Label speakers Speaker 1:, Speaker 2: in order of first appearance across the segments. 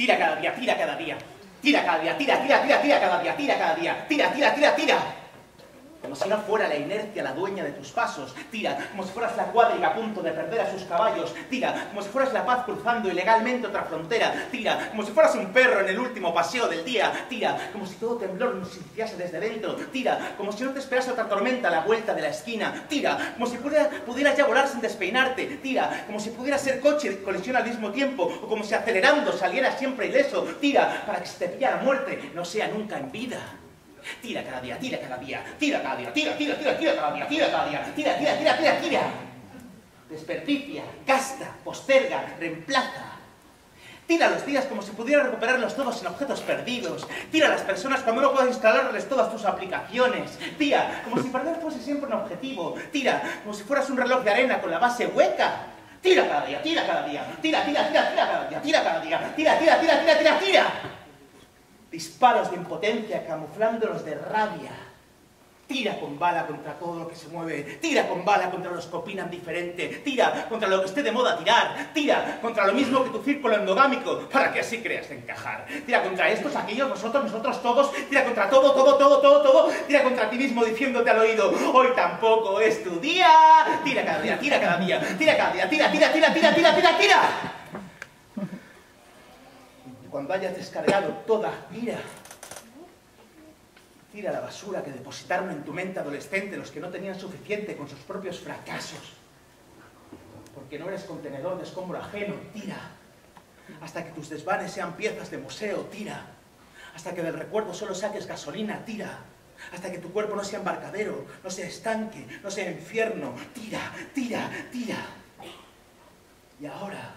Speaker 1: Tira cada día, tira cada día. Tira cada día, tira, tira, tira, tira cada día, tira cada día. Tira, tira, tira, tira. Como si no fuera la inercia la dueña de tus pasos. Tira, como si fueras la cuadriga a punto de perder a sus caballos. Tira, como si fueras la paz cruzando ilegalmente otra frontera. Tira, como si fueras un perro en el último paseo del día. Tira, como si todo temblor nos iniciase desde dentro. Tira, como si no te esperase otra tormenta a la vuelta de la esquina. Tira, como si pudiera, pudieras ya volar sin despeinarte. Tira, como si pudieras ser coche y colisión al mismo tiempo. O como si acelerando salieras siempre ileso. Tira, para que si te pillara la muerte no sea nunca en vida. Tira cada día, tira cada día, tira cada día, tira, tira, tira, tira cada día, tira cada día, tira, tira, tira, tira, tira. Desperdicia, gasta, posterga, reemplaza. Tira los días como si pudiera recuperarlos todos en objetos perdidos. Tira a las personas cuando no puedas instalarles todas tus aplicaciones. Tira como si perder fuese siempre un objetivo. Tira como si fueras un reloj de arena con la base hueca. Tira cada día, tira cada día, tira, tira, tira, tira cada día, tira cada día, tira, tira, tira, tira, tira, tira disparos de impotencia camuflándolos de rabia. Tira con bala contra todo lo que se mueve, tira con bala contra los que opinan diferente, tira contra lo que esté de moda tirar, tira contra lo mismo que tu círculo endogámico, para que así creas encajar. Tira contra estos, aquellos, nosotros, nosotros todos, tira contra todo, todo, todo, todo, todo, tira contra ti mismo diciéndote al oído, hoy tampoco es tu día. Tira cada día, tira cada día, tira cada día, tira, tira, tira, tira, tira, tira, tira cuando hayas descargado toda ira, tira la basura que depositaron en tu mente adolescente los que no tenían suficiente con sus propios fracasos. Porque no eres contenedor de escombro ajeno, tira. Hasta que tus desvanes sean piezas de museo, tira. Hasta que del recuerdo solo saques gasolina, tira. Hasta que tu cuerpo no sea embarcadero, no sea estanque, no sea infierno, tira, tira, tira. Y ahora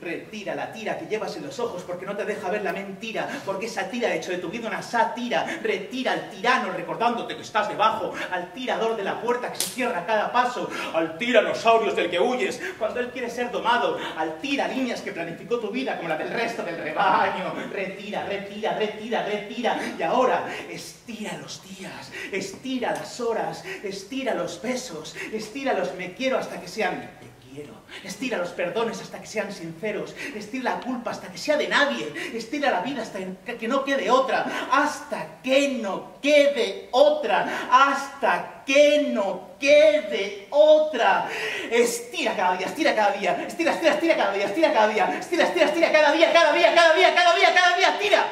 Speaker 1: Retira la tira que llevas en los ojos porque no te deja ver la mentira, porque esa tira ha hecho de tu vida una sátira. Retira al tirano recordándote que estás debajo, al tirador de la puerta que se cierra a cada paso, al tiranosaurios del que huyes cuando él quiere ser domado, al tira líneas que planificó tu vida como la del resto del rebaño. Retira, retira, retira, retira. Y ahora estira los días, estira las horas, estira los besos, estira los me quiero hasta que sean Estira los perdones hasta que sean sinceros. Estira la culpa hasta que sea de nadie. Estira la vida hasta que no quede otra. Hasta que no quede otra. Hasta que no quede otra. Estira cada día, estira cada día. Estira, estira, estira cada día, estira cada día. Estira, estira, estira cada día, cada día, cada día, cada día, cada día. Tira.